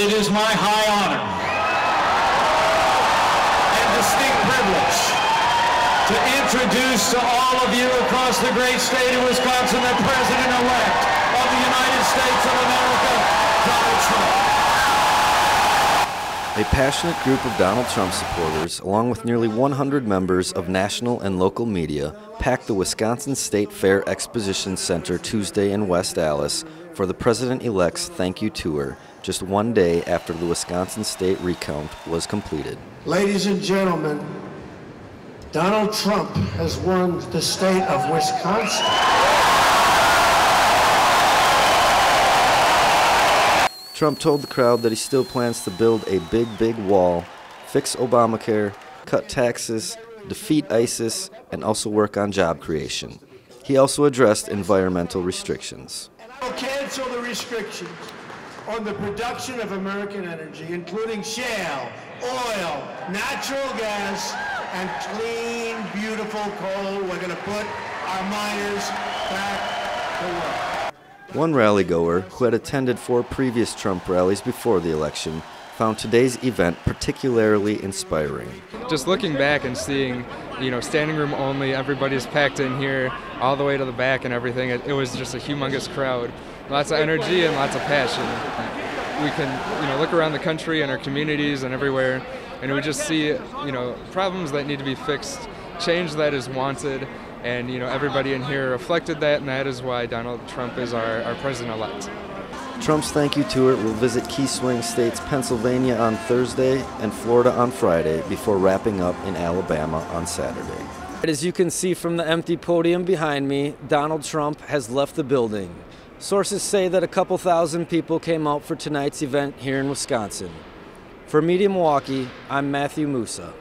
It is my high honor and distinct privilege to introduce to all of you across the great state of Wisconsin the President-elect of the United States of America, Donald Trump. A passionate group of Donald Trump supporters, along with nearly 100 members of national and local media, packed the Wisconsin State Fair Exposition Center Tuesday in West Allis for the President elect's thank you tour, just one day after the Wisconsin State recount was completed. Ladies and gentlemen, Donald Trump has won the state of Wisconsin. Trump told the crowd that he still plans to build a big, big wall, fix Obamacare, cut taxes, defeat ISIS, and also work on job creation. He also addressed environmental restrictions. I will cancel the restrictions on the production of American energy, including shale, oil, natural gas, and clean, beautiful coal. We're going to put our miners back. One rally goer who had attended four previous Trump rallies before the election found today's event particularly inspiring. Just looking back and seeing, you know, standing room only, everybody's packed in here all the way to the back and everything, it, it was just a humongous crowd. Lots of energy and lots of passion. We can, you know, look around the country and our communities and everywhere, and we just see, you know, problems that need to be fixed, change that is wanted, and you know everybody in here reflected that, and that is why Donald Trump is our, our president-elect. Trump's thank you tour will visit key swing states Pennsylvania on Thursday and Florida on Friday before wrapping up in Alabama on Saturday. As you can see from the empty podium behind me, Donald Trump has left the building. Sources say that a couple thousand people came out for tonight's event here in Wisconsin. For Media Milwaukee, I'm Matthew Mussa.